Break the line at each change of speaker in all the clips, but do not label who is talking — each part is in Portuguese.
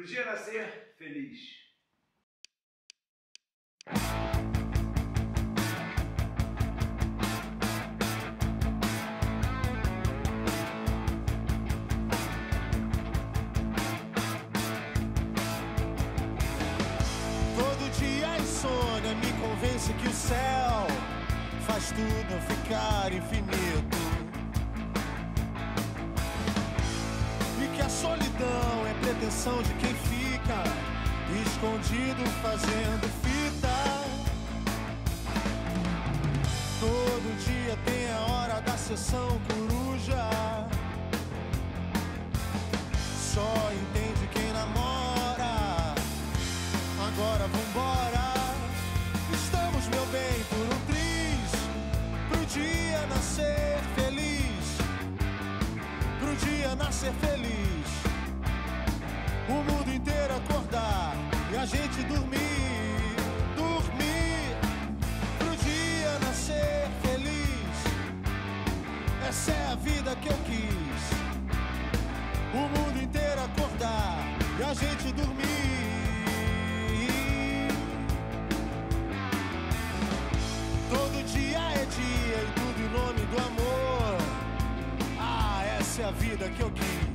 Pro dia nascer feliz.
Insônia me convence que o céu faz tudo ficar infinito. Pretensão de quem fica escondido fazendo fita. Todo dia tem a hora da sessão coruja. Só entende quem namora. Agora vambora. Estamos, meu bem, por um triz. Pro dia nascer feliz. Pro dia nascer feliz. O mundo inteiro acordar e a gente dormir. Dormir. Pro dia nascer feliz. Essa é a vida que eu quis. O mundo inteiro acordar e a gente dormir. Todo dia é dia e tudo em nome do amor. Ah, essa é a vida que eu quis.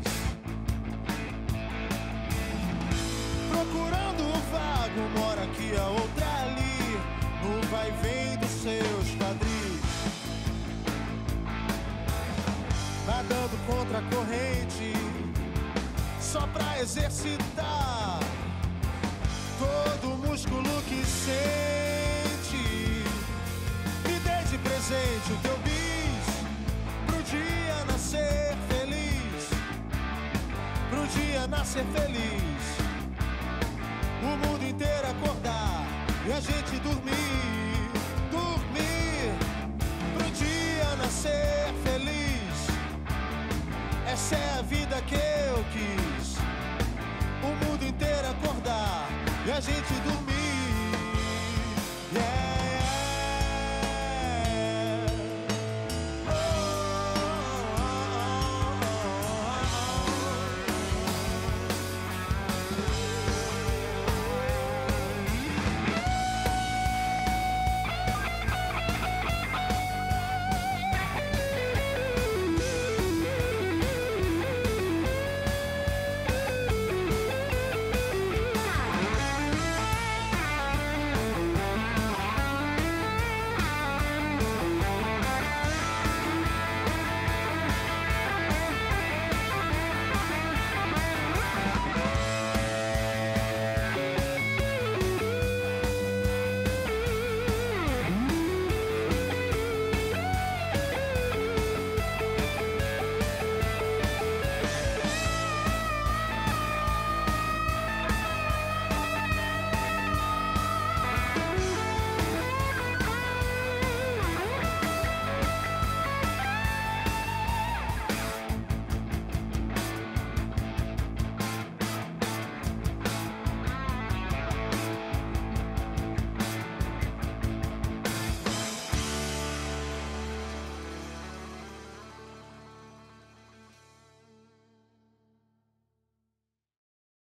Vem dos seus quadris. Nadando contra a corrente, só pra exercitar todo o músculo que sente. Me dê de presente o teu bis pro dia nascer feliz. Pro dia nascer feliz. O mundo inteiro acordar e a gente dormir. a gente